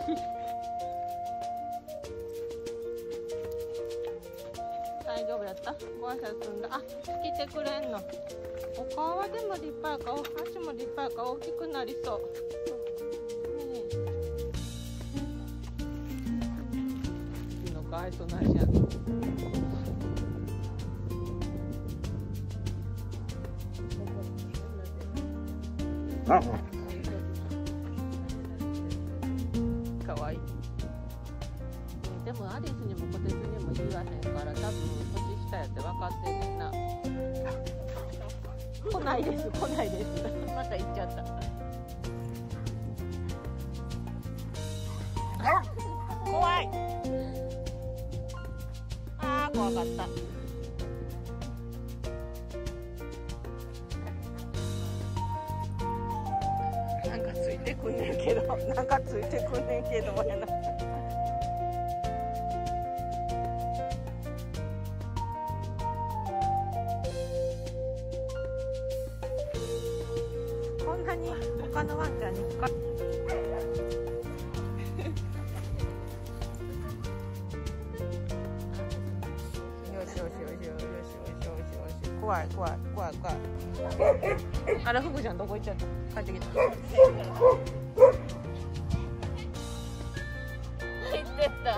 大丈夫やった？ご挨拶すんだ。あ来てくれんの。お顔はでも立派やから足も立派やから大きくなりそう。ねえ。のかわいそうな足やかわいい。でもアリスにもこてつにも言わへんから多分年下やって分かってんねんな。来ないです来ないです。また行っちゃった。怖い。あー怖かったてくんねんけど。なんかついてくんねんけどやな。こんなに他のワンちゃんに怖い怖い怖い怖い。あらぐちゃんどこ行っちゃった？帰ってきた。行ってった。